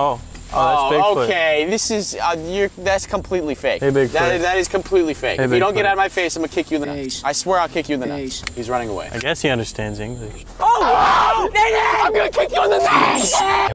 Oh. Oh, okay. This is uh, you. that's completely fake. Hey, Bigfoot. That, that is completely fake. Hey, if you don't get out of my face, I'm gonna kick you in the nuts. Face. I swear I'll kick you in the nuts. He's running away. I guess he understands English. Oh! I'm gonna kick you in the nuts!